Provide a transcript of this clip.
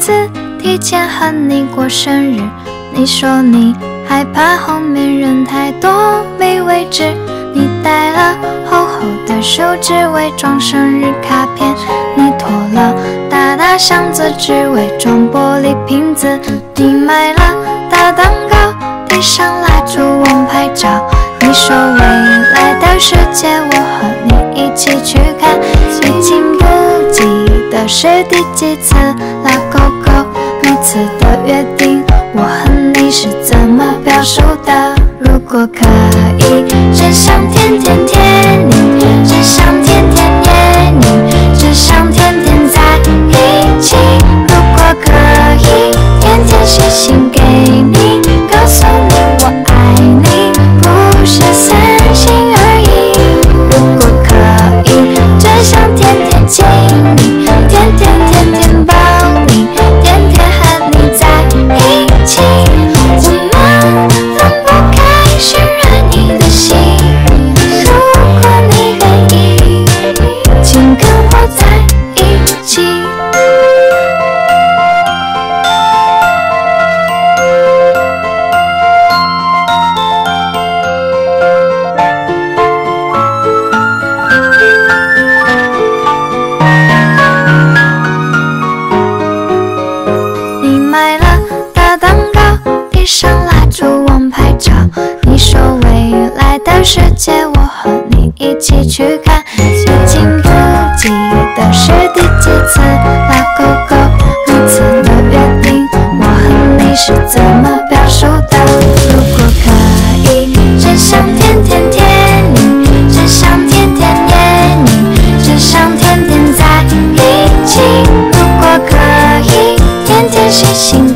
次提前和你过生日。你说你害怕后面人太多没位置，你带了厚厚的手纸伪装生日卡片，你拖了大大箱子只为装玻璃瓶子，你买了大蛋糕，递上蜡烛忘拍照。你说未来的世界我和你一起去看，已经不记得是第几次拉勾勾，每次的约定递上蜡烛忘拍照。你说未来的世界我和你一起去看，已经不记得是第几次拉勾勾，每次的约定我和你是怎么表述的？如果可以，真想天天甜你，真想天天黏你，只想天天在一起。如果可以，天天写信